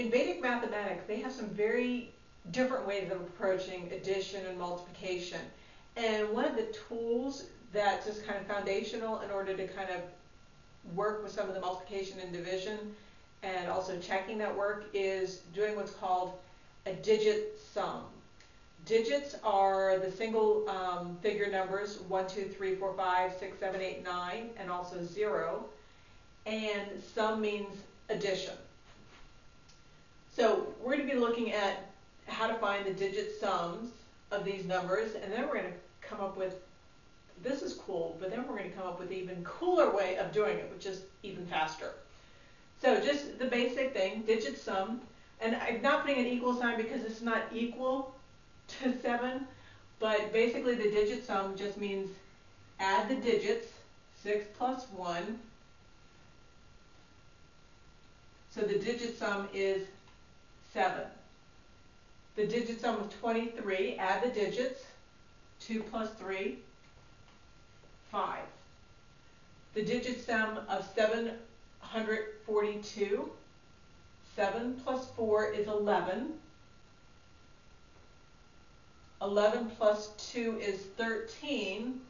in Vedic mathematics, they have some very different ways of approaching addition and multiplication. And one of the tools that's just kind of foundational in order to kind of work with some of the multiplication and division and also checking that work is doing what's called a digit sum. Digits are the single um, figure numbers 1, 2, 3, 4, 5, 6, 7, 8, 9, and also 0. And sum means addition. So we're going to be looking at how to find the digit sums of these numbers, and then we're going to come up with, this is cool, but then we're going to come up with an even cooler way of doing it, which is even faster. So just the basic thing, digit sum, and I'm not putting an equal sign because it's not equal to 7, but basically the digit sum just means add the digits, 6 plus 1. So the digit sum is 7. The digit sum of 23, add the digits, 2 plus 3, 5. The digit sum of 742, 7 plus 4 is 11. 11 plus 2 is 13.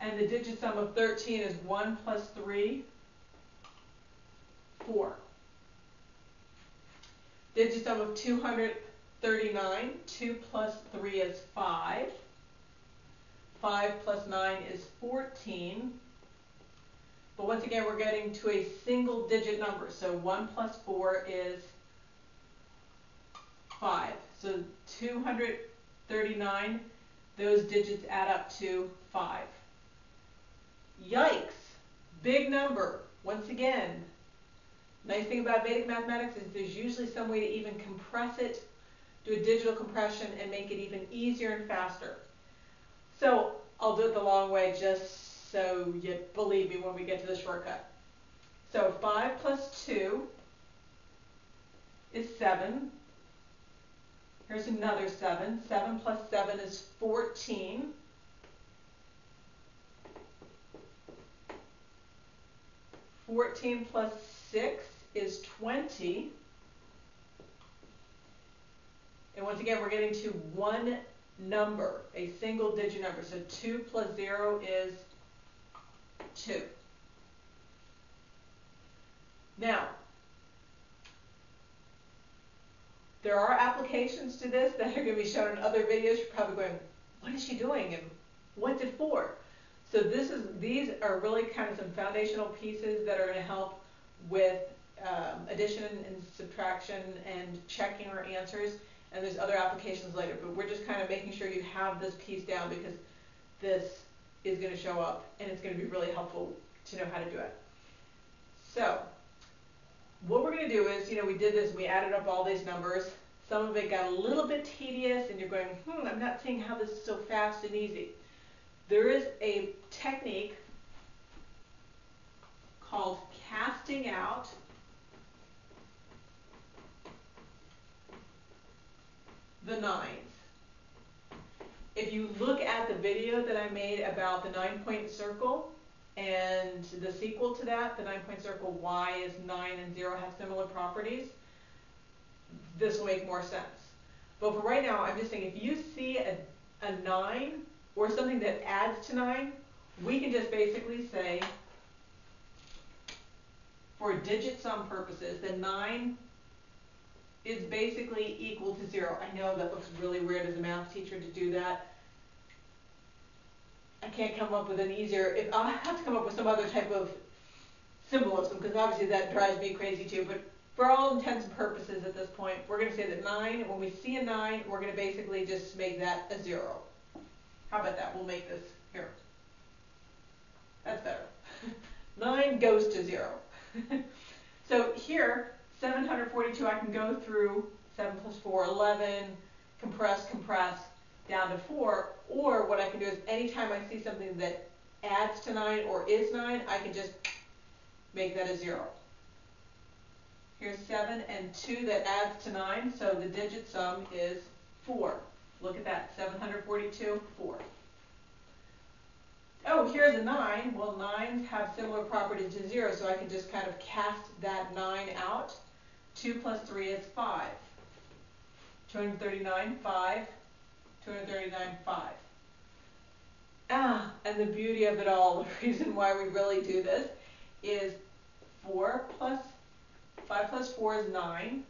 And the digit sum of 13 is 1 plus 3, 4. Digit sum of 239, 2 plus 3 is 5. 5 plus 9 is 14. But once again, we're getting to a single digit number. So 1 plus 4 is 5. So 239, those digits add up to 5. Yikes! Big number. Once again, nice thing about Vedic mathematics is there's usually some way to even compress it, do a digital compression, and make it even easier and faster. So I'll do it the long way just so you believe me when we get to the shortcut. So 5 plus 2 is 7. Here's another 7. 7 plus 7 is 14. Fourteen plus six is twenty. And once again, we're getting to one number, a single digit number. So two plus zero is two. Now, There are applications to this that are going to be shown in other videos. You're probably going, what is she doing and what's it for? So this is these are really kind of some foundational pieces that are going to help with um, addition and subtraction and checking our answers. And there's other applications later, but we're just kind of making sure you have this piece down because this is going to show up and it's going to be really helpful to know how to do it. So what we're going to do is, you know, we did this, we added up all these numbers. Some of it got a little bit tedious and you're going, hmm, I'm not seeing how this is so fast and easy. There is a technique called casting out the nines. If you look at the video that I made about the nine-point circle, and the sequel to that, the nine-point circle, y is 9 and 0 have similar properties, this will make more sense. But for right now, I'm just saying if you see a, a 9 or something that adds to 9, we can just basically say, for digit sum purposes, the 9 is basically equal to 0. I know that looks really weird as a math teacher to do that, I can't come up with an easier, if, I'll have to come up with some other type of symbolism, because obviously that drives me crazy too, but for all intents and purposes at this point, we're going to say that 9, when we see a 9, we're going to basically just make that a 0. How about that? We'll make this here. That's better. 9 goes to 0. so here, 742, I can go through 7 plus 4, 11, compress, compress, down to 4, or what I can do is anytime I see something that adds to 9 or is 9, I can just make that a 0. Here's 7 and 2 that adds to 9, so the digit sum is 4. Look at that, 742, 4. Oh, here's a nine, well, nines have similar properties to zero, so I can just kind of cast that nine out. Two plus three is five. 239, 5. 239, five, two hundred thirty-nine, five. Ah, and the beauty of it all, the reason why we really do this is four plus, five plus four is nine,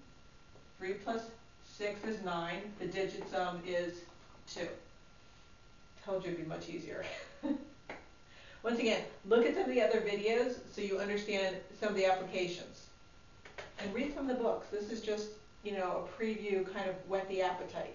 three plus six is nine, the digit sum is two. Told you it'd be much easier. Once again, look at some of the other videos so you understand some of the applications. And read of the books. This is just, you know, a preview, kind of whet the appetite.